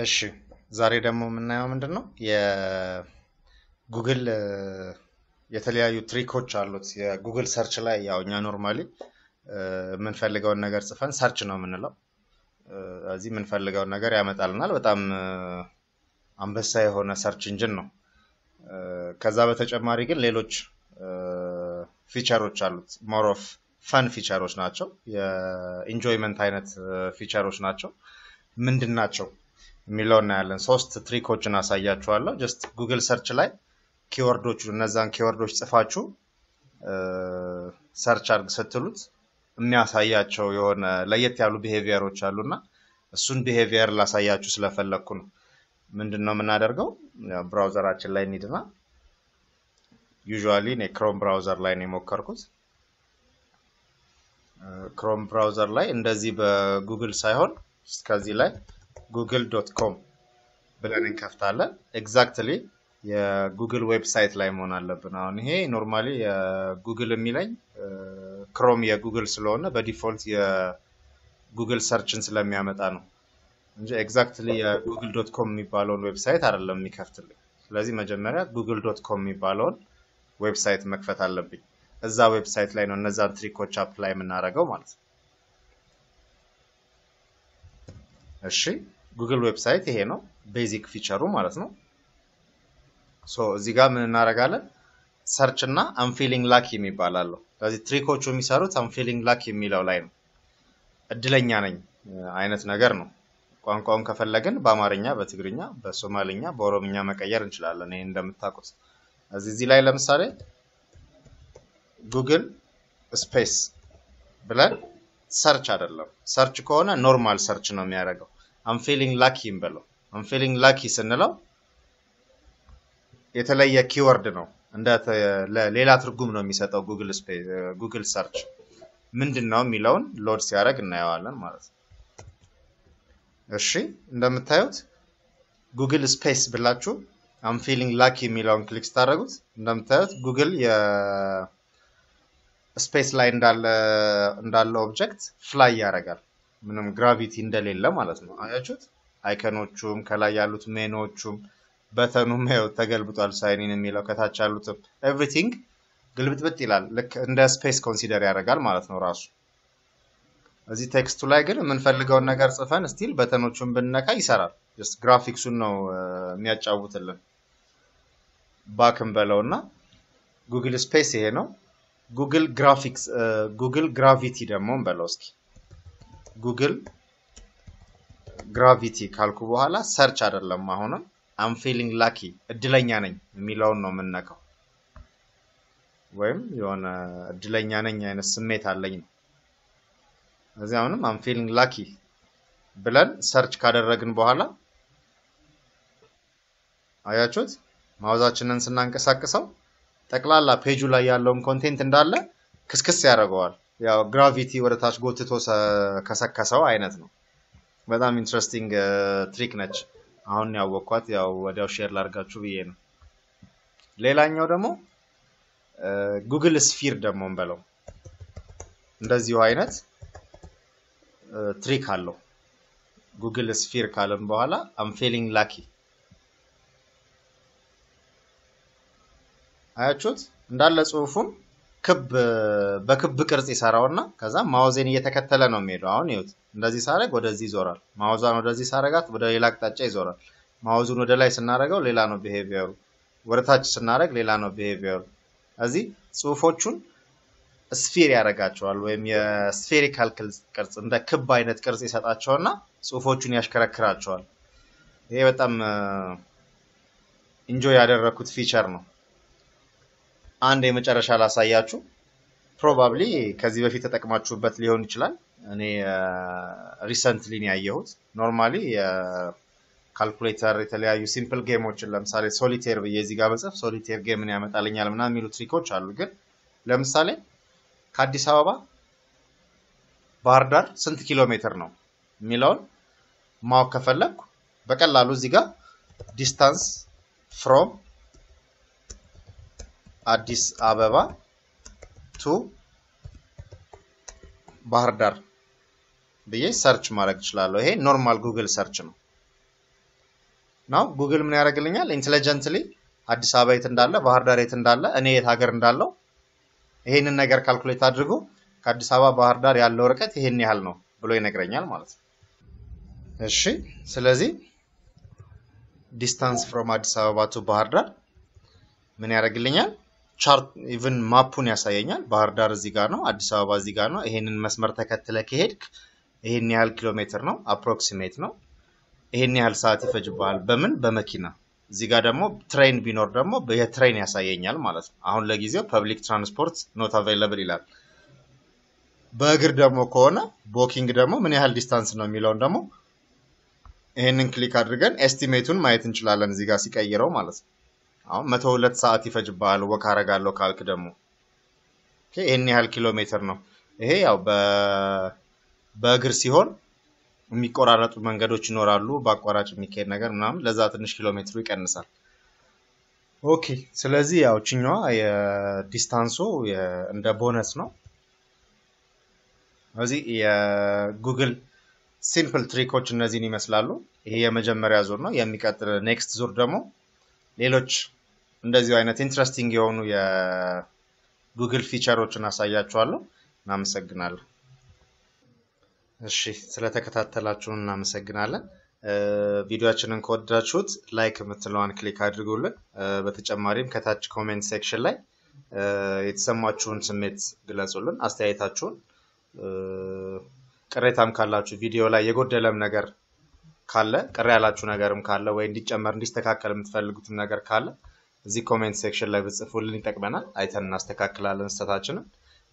እሺ ዛሬ ደግሞ የምናየው ምንድን ነው የGoogle የተለያዩ trick ኦች አሉት። የGoogle search ላይ ያው እኛ normally የምንፈልገውን ነገር ጽፈን search ነው የምንለው። እዚህ የምንፈልገውን ነገር ያመጣልናል። በጣም አንበሳ የሆነ search engine ነው። ከዛ በተጨማሪ ግን ሌሎች feature ኦች አሉት። more fun feature ኦች ናቸው። የ enjoyment አይነት feature ኦች ናቸው። ምንድን ናቸው የሚለው እናያለን። ሶስት trick ኦችን አሳያችኋለሁ። just Google search ላይ keyword ኦቹ እነዛን keyword ኦች ጽፋችሁ search አድርግ ስትሉት የሚያሳያቸው የሆነ ለየት ያሉ behavior ኦች አሉና እሱን behavior ላሳያችሁ ስለፈለግኩ ነው። ምንድን ነው የምናደርገው? browser ኣችን ላይ እንሂድና usually እኔ Chrome browser ላይ ነው የሞከርኩት። Chrome browser ላይ እንደዚህ በGoogle ሳይሆን ከዚህ ላይ Google dot com ብለን እንከፍታለን። exactly የGoogle website ላይ መሆን አለብን። አሁን ይሄ normally የGoogle የሚለኝ Chrome የGoogle ስለሆነ በ default የGoogle search ን ስለሚያመጣ ነው እንጂ exactly የGoogle dot com የሚባለውን website አይደለም የሚከፍትልኝ። ስለዚህ መጀመሪያ Google dot com የሚባለውን website መክፈት አለብኝ። እዛ website ላይ ነው እነዛን trick ኦች apply የምናደርገው ማለት ነው። እሺ Google website ይሄ ነው basic feature ኡ ማለት ነው። so እዚህ ጋር ምን እናደርጋለን? search እና I'm feeling lucky የሚባል አለው። ስለዚህ trick ኦቹ የሚሰሩት I'm feeling lucky የሚለው ላይ ነው። እድለኛ ነኝ አይነት ነገር ነው። ቋንቋውን ከፈለግን በአማርኛ፣ በትግርኛ፣ በሶማልኛ፣ በኦሮምኛ መቀየር እንችላለን። ይሄ እንደምታውቁት እዚህ ላይ ለምሳሌ Google space ብለን search አይደለም። search ከሆነ normal search ነው የሚያደርገው። I'm feeling lucky እንበለው። I'm feeling lucky ስንለው የተለየ keyword ነው፣ እንደ ሌላ ትርጉም ነው የሚሰጠው Google search ምንድን ነው የሚለውን load ሲያደርግ እናየዋለን ማለት ነው። እሺ እንደምታዩት Google space ብላችሁ I'm feeling lucky የሚለውን click ስታደርጉት እንደምታዩት Google space ላይ እንዳለ object fly ያደርጋል። ምንም gravity እንደሌለ ማለት ነው። አያችሁት? icon ኦቹም ከላይ ያሉት menu ኦቹም button ኑም ያው ተገልብጧል። sign in የሚለው ከታች ያሉትም everything ግልብጥብጥ ይላል። ልክ እንደ space consider ያደርጋል ማለት ነው ራሱ። እዚህ text ኡ ላይ ግን የምንፈልገውን ነገር ጽፈን still button ኦቹን ብንነካ ይሰራል። ግራፊክሱን ነው የሚያጫውትልን። back ን በለውና Google space ይሄ ነው። Google graphics Google gravity ደግሞ እንበለው እስኪ። Google gravity ካልኩ በኋላ search አይደለም። አሁንም I'm feeling lucky እድለኛ ነኝ የሚለውን ነው የምንነካው፣ ወይም የሆነ እድለኛ ነኝ አይነት ስሜት አለኝ ነው። እዚህ አሁንም I'm feeling lucky ብለን search ካደረግን በኋላ አያችሁት፣ mouse ኣችንን ስናንቀሳቅሰው ጠቅላላ page ኡ ላይ ያለውን content እንዳለ ክስክስ ያደርገዋል። ያው gravity ወደ ታች ጎትቶ ከሰከሰው አይነት ነው። በጣም interesting trick ነች። አሁን ያወቅኳት ያው ወዲያው share ላድርጋችሁ ብዬ ነው። ሌላኛው ደግሞ Google sphere ደግሞ እንበለው እንደዚሁ አይነት trick አለው። Google sphere ካለን በኋላ I'm feeling lucky አያችሁት እንዳለ ጽሁፉን ክብ በክብ ቅርጽ ይሰራውና ከዛ mouse ኤን እየተከተለ ነው የሚሄደው። አሁን ይሁት እንደዚህ ሳረግ ወደዚህ ይዞራል። mouse ኣን ወደዚህ ሳረጋት ወደ ሌላ አቅጣጫ ይዞራል። mouse ኡን ወደ ላይ ስናረገው ሌላ ነው behavior ኡ፣ ወደ ታች ስናረግ ሌላ ነው behavior ኡ። እዚህ ጽሁፎቹን sphere ያደርጋቸዋል ወይም የ spherical ቅርጽ እንደ ክብ አይነት ቅርጽ ይሰጣቸውና ጽሁፎቹን ያሽከረክራቸዋል። ይሄ በጣም enjoy ያደረኩት feature ነው። አንድ የመጨረሻ ላሳያችሁ። Probably ከዚህ በፊት ተጠቅማችሁበት ሊሆን ይችላል። እኔ recently ነው ያየሁት። Normally የ calculator የተለያዩ simple game ኦችን ለምሳሌ solitaire ብዬ እዚህ ጋር ብጽፍ solitaire game ን ያመጣልኛል ምናምን የሚሉ trick ኦች አሉ። ግን ለምሳሌ ከአዲስ አበባ ባህር ዳር ስንት ኪሎ ሜትር ነው የሚለውን ማወቅ ከፈለግኩ በቀላሉ እዚህ ጋር distance from አዲስ አበባ to ባህር ዳር ብዬ search ማድረግ እችላለሁ። ይሄ normal Google search ነው። Now Google ምን ያደርግልኛል? Intelligently አዲስ አበባ የት እንዳለ፣ ባህር ዳር የት እንዳለ፣ እኔ የት ሀገር እንዳለው ይሄንን ነገር calculate አድርጎ ከአዲስ አበባ ባህር ዳር ያለው ርቀት ይሄን ያህል ነው ብሎ ይነግረኛል ማለት ነው። እሺ ስለዚህ Distance from አዲስ አበባ to ባህር ዳር ምን ያደርግልኛል? chart even map ኡን ያሳየኛል። ባህር ዳር እዚህ ጋር ነው፣ አዲስ አበባ እዚህ ጋር ነው። ይሄንን መስመር ተከትለህ ከሄድክ ይሄን ያህል ኪሎ ሜትር ነው፣ approximate ነው። ይሄን ያህል ሰዓት ይፈጅብሃል። በምን በመኪና እዚህ ጋር ደግሞ train ቢኖር ደግሞ የ train ያሳየኛል ማለት ነው። አሁን ለጊዜው public transport not available ይላል። በእግር ደግሞ ከሆነ walking ደግሞ ምን ያህል distance ነው የሚለውን ደግሞ ይሄንን click አድርገን estimate ኡን ማየት እንችላለን። እዚህ ጋር ሲቀይረው ማለት ነው። አሁን መቶ ሁለት ሰዓት ይፈጅብሃል walk አረጋለሁ ካልክ ደግሞ ይህን ያህል ኪሎ ሜትር ነው። ይሄ ያው በእግር ሲሆን የሚቆራረጡ መንገዶች ይኖራሉ። በአቋራጭ የሚካሄድ ነገር ምናምን ለዛ ትንሽ ኪሎ ሜትሩ ይቀንሳል። Okay ስለዚህ ያው ይችኛዋ የ distance ኡ እንደ ቦነስ ነው። እዚህ የ Google simple trick ኦች እነዚህን ይመስላሉ። ይሄ የመጀመሪያ ዙር ነው። የሚቀጥል next ዙር ደግሞ ሌሎች እንደዚሁ አይነት interesting የሆኑ የ Google feature ኦችን አሳያችኋለሁ። እናመሰግናለሁ። እሺ ስለተከታተላችሁን እናመሰግናለን። ቪዲዮችንን ከወደዳችሁት like የምትለዋን click አድርጉልን። በተጨማሪም ከታች comment section ላይ የተሰማችሁን ስሜት ግለጹልን፣ አስተያየታችሁን ቅሬታም ካላችሁ ቪዲዮ ላይ የጎደለም ነገር ካለ ቅር ያላችሁ ነገርም ካለ ወይ እንዲጨመር እንዲስተካከል የምትፈልጉትም ነገር ካለ እዚህ comment section ላይ ብጽፉልን ይጠቅመናል። አይተን እናስተካክላለን ስህተታችንን።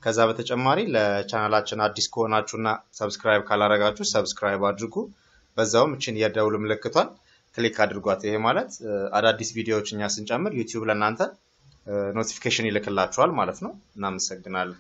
ከዛ በተጨማሪ ለቻናላችን አዲስ ከሆናችሁና subscribe ካላረጋችሁ subscribe አድርጉ። በዛውም እችን የደውል ምልክቷን click አድርጓት። ይሄ ማለት አዳዲስ ቪዲዮዎች እኛ ስንጨምር YouTube ለእናንተ notification ይልክላችኋል ማለት ነው። እናመሰግናለን።